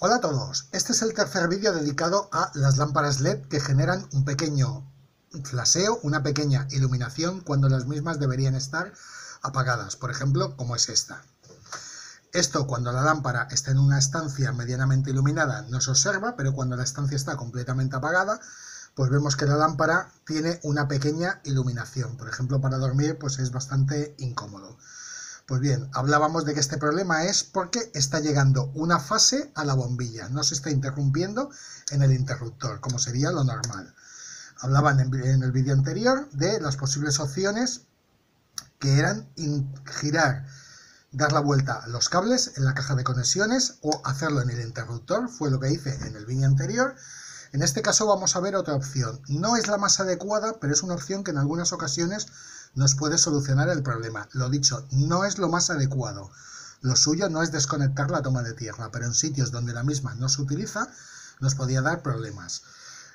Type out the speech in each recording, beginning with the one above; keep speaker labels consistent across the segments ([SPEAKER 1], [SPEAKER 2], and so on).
[SPEAKER 1] Hola a todos, este es el tercer vídeo dedicado a las lámparas LED que generan un pequeño flaseo, una pequeña iluminación cuando las mismas deberían estar apagadas, por ejemplo como es esta. Esto cuando la lámpara está en una estancia medianamente iluminada no se observa, pero cuando la estancia está completamente apagada, pues vemos que la lámpara tiene una pequeña iluminación. Por ejemplo, para dormir pues es bastante incómodo. Pues bien, hablábamos de que este problema es porque está llegando una fase a la bombilla, no se está interrumpiendo en el interruptor, como sería lo normal. Hablaban en, el vídeo anterior de las posibles opciones que eran girar, dar la vuelta a los cables en la caja de conexiones o hacerlo en el interruptor, fue lo que hice en el vídeo anterior. En este caso vamos a ver otra opción. No es la más adecuada, pero es una opción que en algunas ocasiones nos puede solucionar el problema. Lo dicho, no es lo más adecuado. Lo suyo no es desconectar la toma de tierra, pero en sitios donde la misma no se utiliza nos podía dar problemas.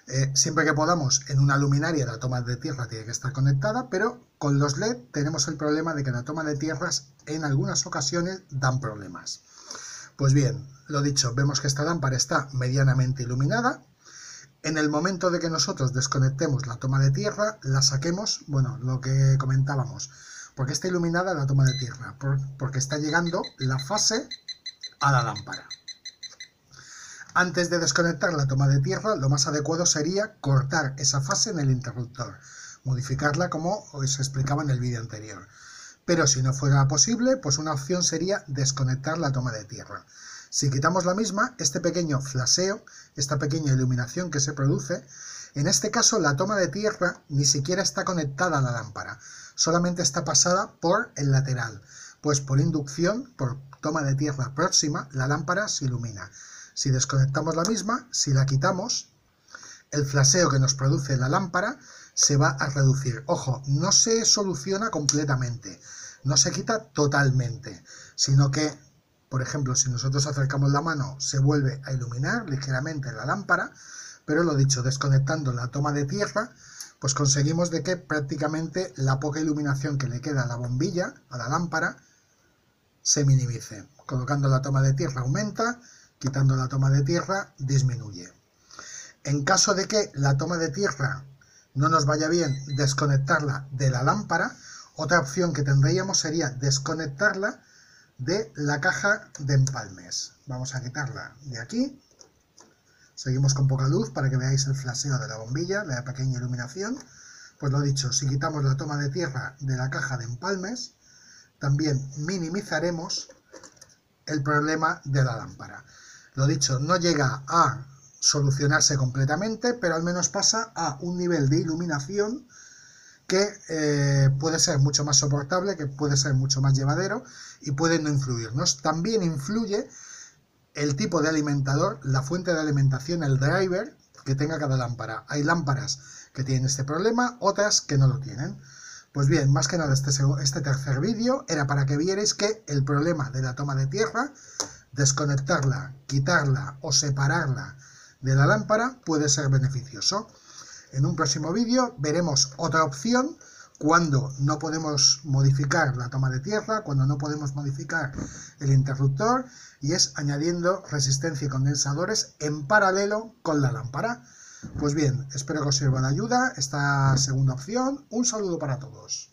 [SPEAKER 1] Eh, siempre que podamos, en una luminaria la toma de tierra tiene que estar conectada, pero con los LED tenemos el problema de que la toma de tierras en algunas ocasiones dan problemas. Pues bien, lo dicho, vemos que esta lámpara está medianamente iluminada, en el momento de que nosotros desconectemos la toma de tierra, la saquemos, bueno, lo que comentábamos, porque está iluminada la toma de tierra, porque está llegando la fase a la lámpara. Antes de desconectar la toma de tierra, lo más adecuado sería cortar esa fase en el interruptor, modificarla como os explicaba en el vídeo anterior. Pero si no fuera posible, pues una opción sería desconectar la toma de tierra. Si quitamos la misma, este pequeño flaseo, esta pequeña iluminación que se produce, en este caso la toma de tierra ni siquiera está conectada a la lámpara, solamente está pasada por el lateral, pues por inducción, por toma de tierra próxima, la lámpara se ilumina. Si desconectamos la misma, si la quitamos, el flaseo que nos produce la lámpara se va a reducir. Ojo, no se soluciona completamente, no se quita totalmente, sino que por ejemplo, si nosotros acercamos la mano, se vuelve a iluminar ligeramente la lámpara, pero lo dicho, desconectando la toma de tierra, pues conseguimos de que prácticamente la poca iluminación que le queda a la bombilla, a la lámpara, se minimice. Colocando la toma de tierra aumenta, quitando la toma de tierra disminuye. En caso de que la toma de tierra no nos vaya bien desconectarla de la lámpara, otra opción que tendríamos sería desconectarla de la caja de empalmes. Vamos a quitarla de aquí. Seguimos con poca luz para que veáis el flaseo de la bombilla, la pequeña iluminación. Pues lo dicho, si quitamos la toma de tierra de la caja de empalmes, también minimizaremos el problema de la lámpara. Lo dicho, no llega a solucionarse completamente, pero al menos pasa a un nivel de iluminación que eh, puede ser mucho más soportable, que puede ser mucho más llevadero y puede no influirnos. También influye el tipo de alimentador, la fuente de alimentación, el driver que tenga cada lámpara. Hay lámparas que tienen este problema, otras que no lo tienen. Pues bien, más que nada este, este tercer vídeo era para que vierais que el problema de la toma de tierra, desconectarla, quitarla o separarla de la lámpara puede ser beneficioso. En un próximo vídeo veremos otra opción cuando no podemos modificar la toma de tierra, cuando no podemos modificar el interruptor y es añadiendo resistencia y condensadores en paralelo con la lámpara. Pues bien, espero que os sirva de ayuda esta segunda opción. Un saludo para todos.